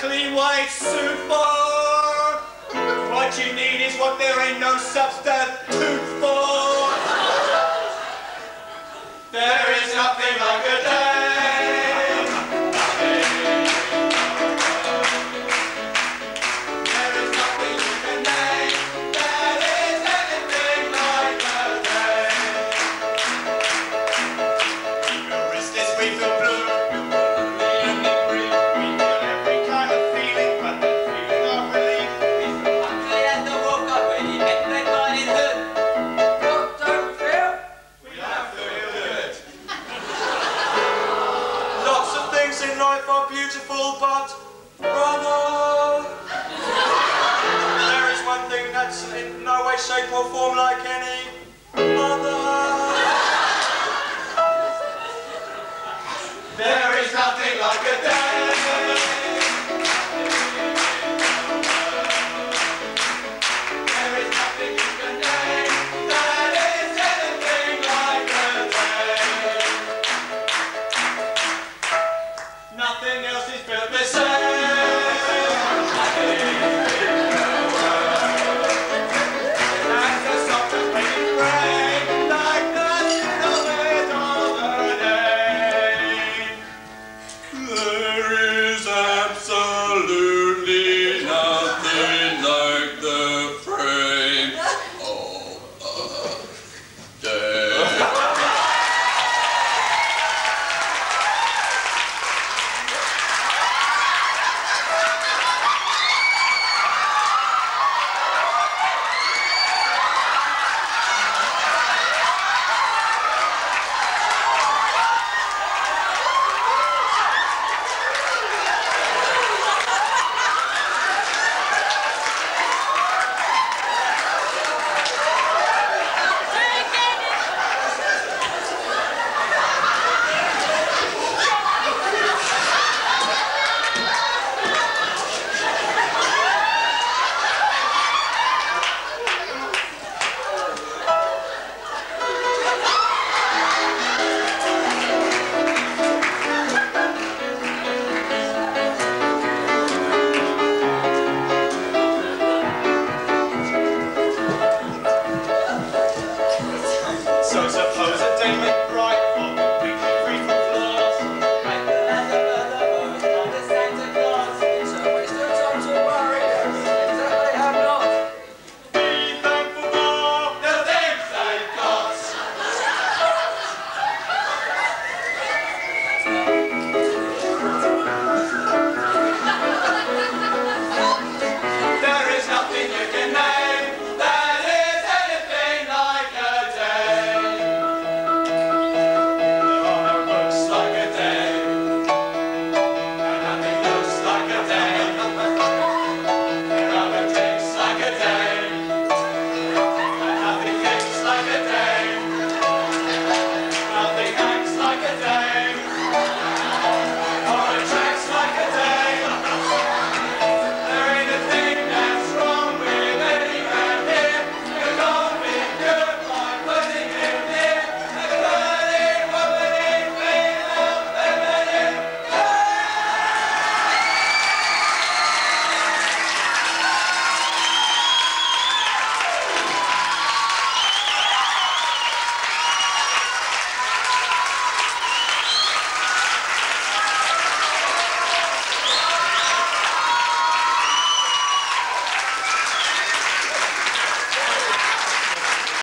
clean white suit for? What you need is what there ain't no substance tonight, are beautiful but brother. there is one thing that's in no way, shape or form like any other. there is nothing like a dame. so, so.